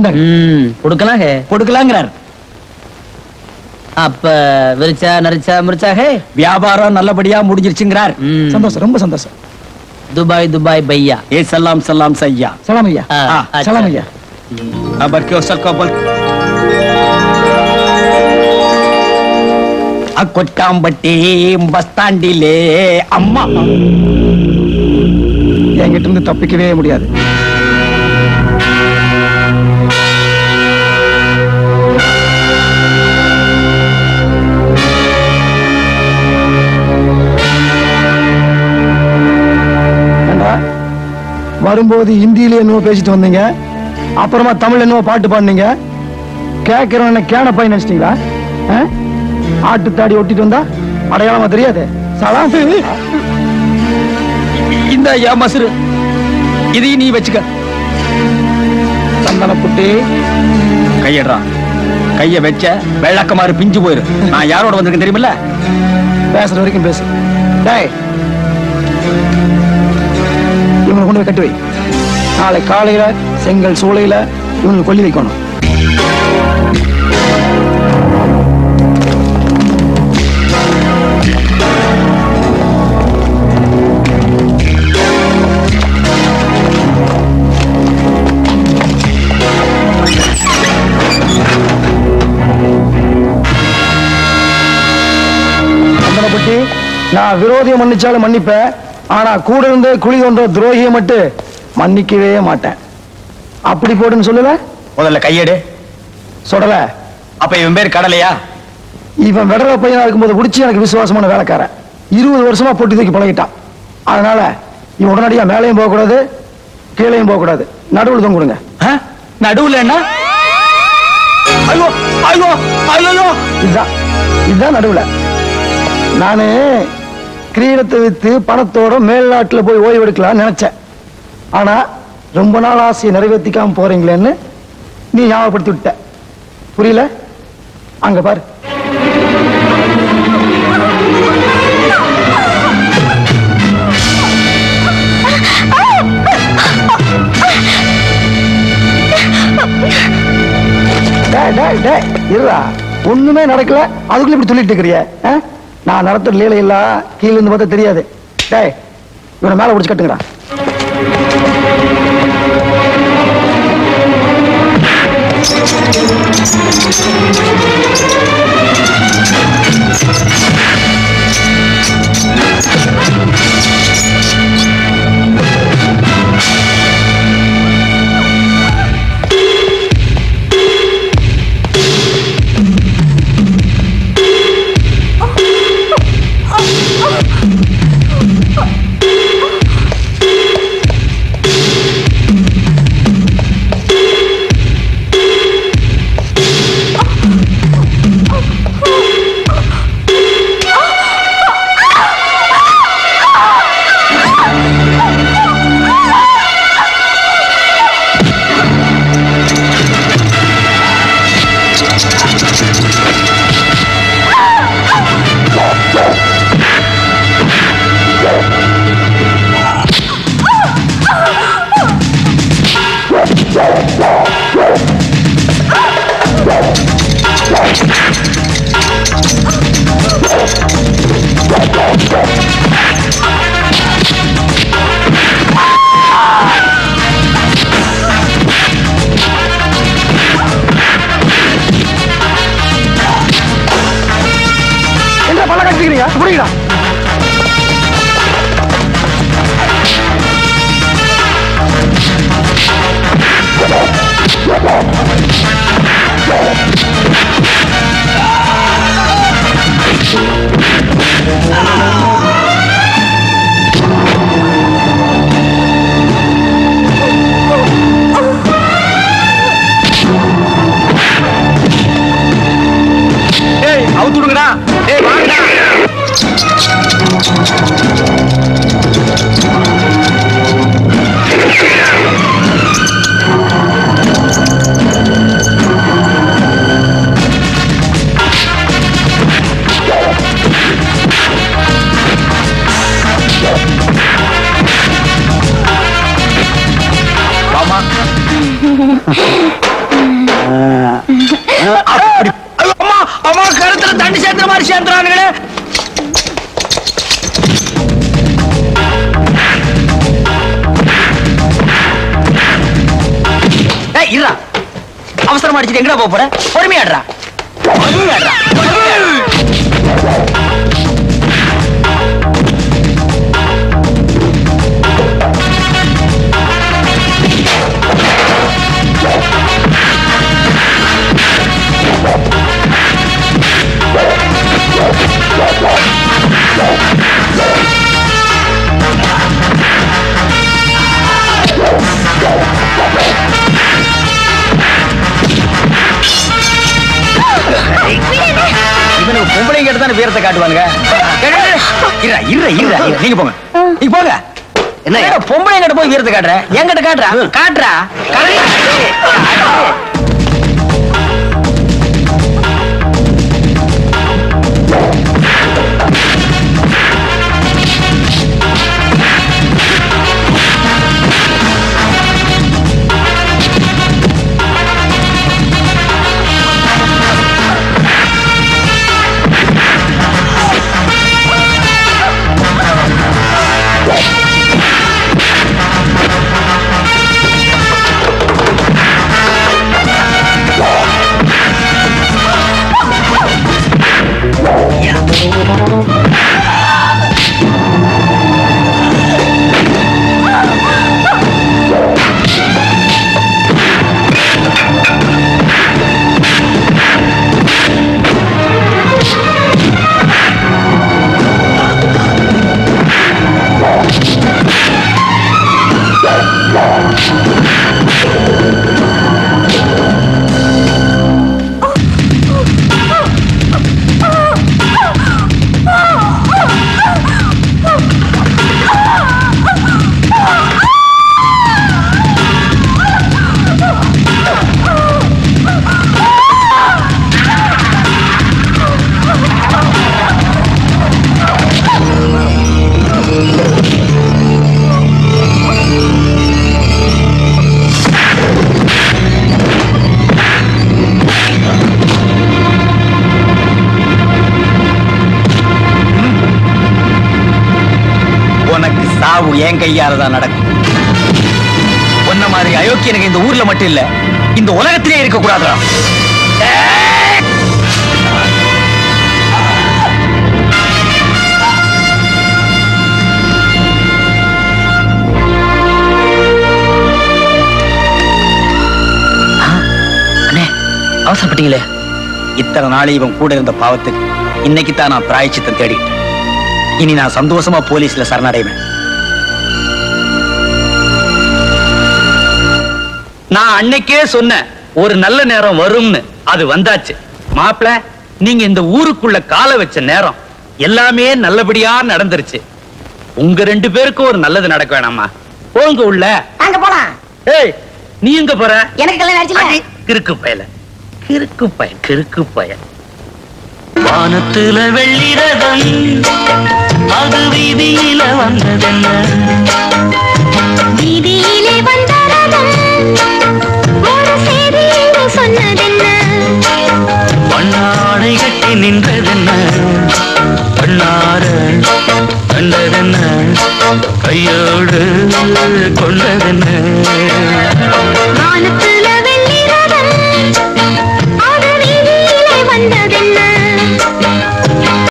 இந்தாங்க வியாபாரம் நல்லபடியா முடிஞ்சிருச்சுங்கிறார். ரொம்ப சந்தோஷம். துபாய் துபாய் பையா. ஏ சலாம் சலாம் சையா. அம்மா. என்கிட்ட இருந்து தப்பிக்கவே முடியாது. வரும்போது ஹிந்தியில என்னவோ பேசிட்டு வந்தீங்க. அப்புறமா தமிழ் என்னவோ பாட்டு பாடுனீங்க. கேட்கிறவன் என்ன கேன பையன் நினைச்சிட்டீங்களா? ஆ? ஆட்டு தாடி ஒட்டிட்டு வந்தா அடையாளமா தெரியாது. சலாம் இந்த யா மசுரு. இதையும் நீ வச்சுக்க. சந்தன புட்டி. கையடுறா. கைய வச்ச வெள்ளக்கமாறு பிஞ்சு போயிரு. நான் யாரோட வந்திருக்கேன் தெரியுமில்ல? பேசுற வரைக்கும் பேசு. டேய். இவங்களை கொண்டு போய் கட்டி வை. நாளை காலையில செங்கல் சூளையில இவங்களை கொல்லி வைக்கணும். நான் விரோதியை மன்னிச்சாலும் மன்னிப்பேன். ஆனா கூட இருந்து குழி தோன்ற துரோகியை மட்டும் மன்னிக்கவே மாட்டேன். அப்படி போடுன்னு சொல்லல? முதல்ல கையெடு. சொல்லல. அப்ப இவன் பேர் கடலையா? இவன் விடற பையனா இருக்கும்போது பிடிச்சி எனக்கு விசுவாசமான வேலைக்காரன். இருபது வருஷமா போட்டு தூக்கி பழகிட்டான். அதனால இவன் உடனடியா மேலேயும் போகக்கூடாது கீழேயும் போகக்கூடாது. நடுவில் தான் கொடுங்க? நடுவுல என்ன? ஐயோ ஐயோ ஐயோ. இதுதான் இதுதான் நடுவுல. நானு கிரீடத்தை வித்து பணத்தோட மேல்நாட்டுல போய் ஓய்வு எடுக்கலாம்னு நினைச்சேன். ஆனா ரொம்ப நாள் ஆசையை நிறைவேற்றிக்காம போறீங்களேன்னு நீ ஞாபகப்படுத்தி விட்ட. புரியல? அங்க பாரு. ஒண்ணுமே நடக்கல. அதுக்குள்ள இப்படி சொல்லிட்டு இருக்கிறிய. நான் நடத்துற லீல இல்ல கீழ இருந்து பார்த்தா தெரியாது. டேய் இவனை மேல பிடிச்சு கட்டுங்கடா. என்ன 对了。அம்மா அம்மா கருத்துல தண்ணி சேர்த்துற மாதிரி சேர்த்துறானுங்களே. அவசரமா அடிச்சுட்டு எங்கடா போற? பொறுமையாடுறா பொறுமையாடுறா இவனுக்கு பொம்பளைங்க கிட்ட தானே வீரத்தை காட்டுவானுங்க. நீங்க போங்க. நீங்க போங்க. என்ன பொம்பளைங்க கிட்ட போய் வீரத்தை காட்டுற? என்கிட்ட காட்டுறா? காட்டுறா? என் கையால தான் நடக்கும். உன்ன மாதிரி அயோக்கியனுக்கு இந்த ஊர்ல மட்டும் இல்ல இந்த உலகத்திலே இருக்க கூடாதுடா அவசரப்பட்டீங்களே. இத்தனை நாள் இவன் கூட இருந்த பாவத்துக்கு இன்னைக்கு தான் நான் பிராயச்சித்தம் தேடிட்டேன் இனி நான் சந்தோஷமா போலீஸ்ல சரணடைவேன். நான் அன்னைக்கே சொன்னேன் ஒரு நல்ல நேரம் வரும்னு. அது வந்தாச்சு. மாப்பிள நீங்க இந்த ஊருக்குள்ள காலை வச்ச நேரம் எல்லாமே நல்லபடியா நடந்துருச்சு. உங்க ரெண்டு பேருக்கும் ஒரு நல்லது நடக்க வேணாமா? போங்க உள்ள. அங்க போலாம். ஏய் நீ எங்க போற? எனக்கு கல்யாணம் ஆச்சுல அடி, கிறுக்கு பயல. கிறுக்கு பய கிறுக்கு பய வானத்துல வெள்ளிரதம் அது வீதியில வந்ததென்ன? வீதியிலே வந்த நின்றதென்ன? பண்ணார கண்டதென்ன? கையோடு கொண்டதென்ன?